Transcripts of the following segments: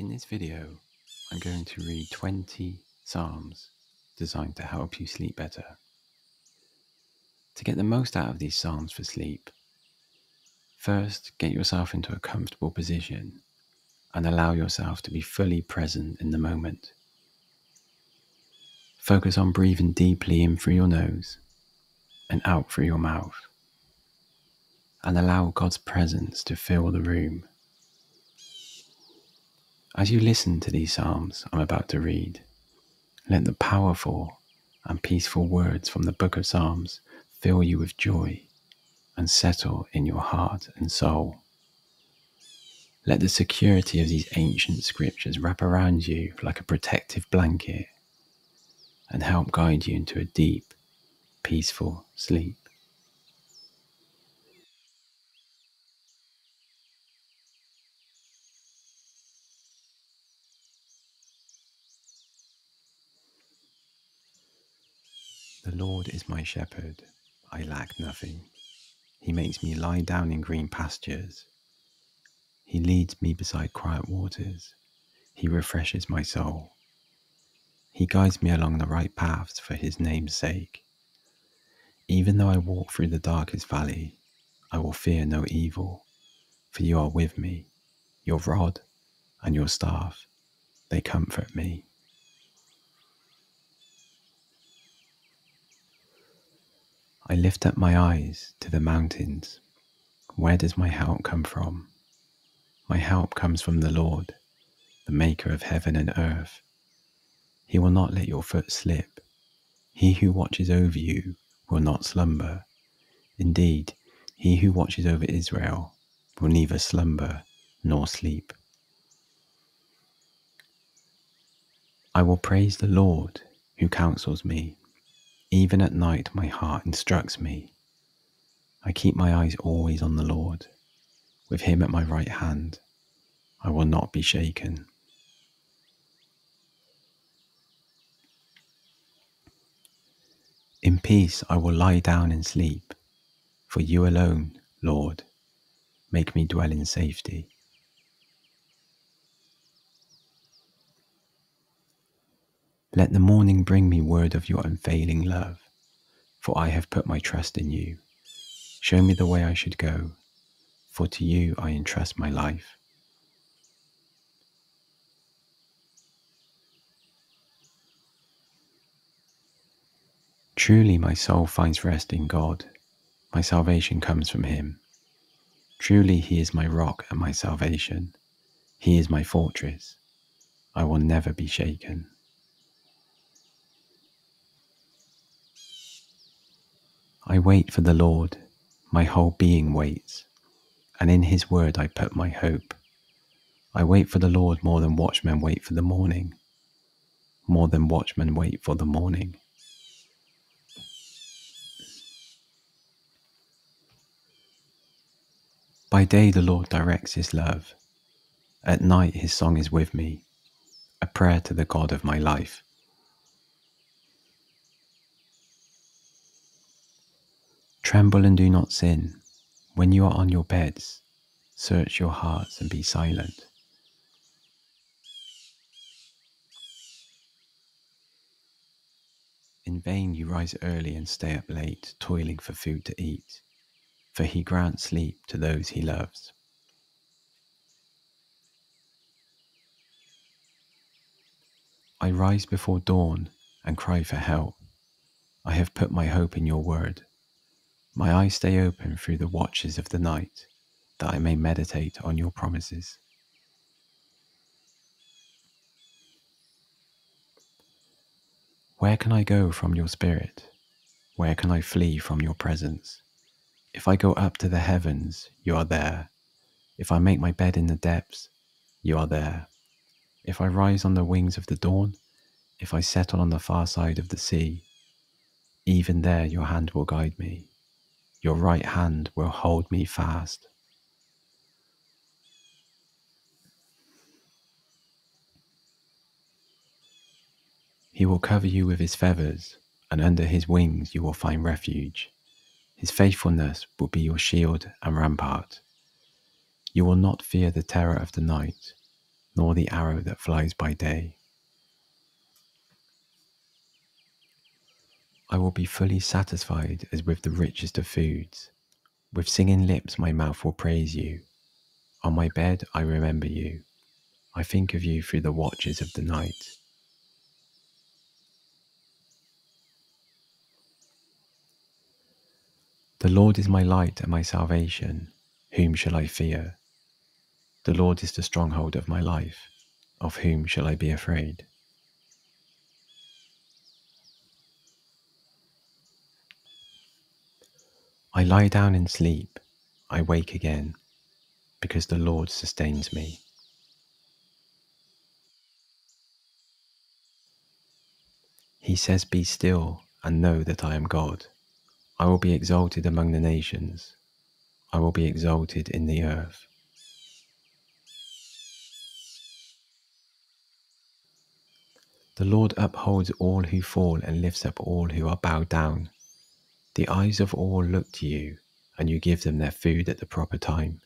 In this video, I'm going to read 20 Psalms designed to help you sleep better. To get the most out of these Psalms for sleep, first get yourself into a comfortable position and allow yourself to be fully present in the moment. Focus on breathing deeply in through your nose and out through your mouth, and allow God's presence to fill the room. As you listen to these Psalms I'm about to read, let the powerful and peaceful words from the book of Psalms fill you with joy and settle in your heart and soul. Let the security of these ancient scriptures wrap around you like a protective blanket and help guide you into a deep, peaceful sleep. The Lord is my shepherd, I lack nothing. He makes me lie down in green pastures. He leads me beside quiet waters. He refreshes my soul. He guides me along the right paths for his name's sake. Even though I walk through the darkest valley, I will fear no evil, for you are with me. Your rod and your staff, they comfort me. I lift up my eyes to the mountains. Where does my help come from? My help comes from the Lord, the maker of heaven and earth. He will not let your foot slip. He who watches over you will not slumber. Indeed, he who watches over Israel will neither slumber nor sleep. I will praise the Lord who counsels me. Even at night, my heart instructs me. I keep my eyes always on the Lord. With him at my right hand, I will not be shaken. In peace I will lie down and sleep, for you alone, Lord, make me dwell in safety. Let the morning bring me word of your unfailing love, for I have put my trust in you. Show me the way I should go, for to you I entrust my life. Truly, my soul finds rest in God. My salvation comes from Him. Truly, He is my rock and my salvation. He is my fortress. I will never be shaken. I wait for the Lord, my whole being waits, and in his word I put my hope. I wait for the Lord more than watchmen wait for the morning, more than watchmen wait for the morning. By day the Lord directs his love, at night his song is with me, a prayer to the God of my life. Tremble and do not sin. When you are on your beds, search your hearts and be silent. In vain you rise early and stay up late, toiling for food to eat, for he grants sleep to those he loves. I rise before dawn and cry for help. I have put my hope in your word. My eyes stay open through the watches of the night, that I may meditate on your promises. Where can I go from your spirit? Where can I flee from your presence? If I go up to the heavens, you are there. If I make my bed in the depths, you are there. If I rise on the wings of the dawn, if I settle on the far side of the sea, even there your hand will guide me your right hand will hold me fast. He will cover you with his feathers, and under his wings you will find refuge. His faithfulness will be your shield and rampart. You will not fear the terror of the night, nor the arrow that flies by day. I will be fully satisfied as with the richest of foods. With singing lips, my mouth will praise you. On my bed, I remember you. I think of you through the watches of the night. The Lord is my light and my salvation. Whom shall I fear? The Lord is the stronghold of my life. Of whom shall I be afraid? I lie down and sleep. I wake again, because the Lord sustains me. He says, Be still and know that I am God. I will be exalted among the nations. I will be exalted in the earth. The Lord upholds all who fall and lifts up all who are bowed down. The eyes of all look to you, and you give them their food at the proper time.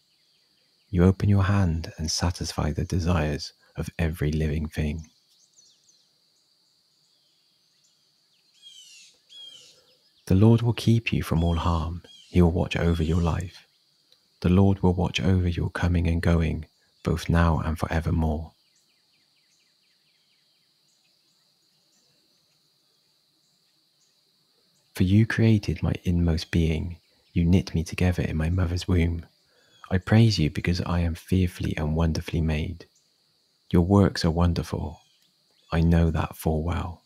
You open your hand and satisfy the desires of every living thing. The Lord will keep you from all harm. He will watch over your life. The Lord will watch over your coming and going, both now and forevermore. For you created my inmost being, you knit me together in my mother's womb. I praise you because I am fearfully and wonderfully made. Your works are wonderful. I know that full well.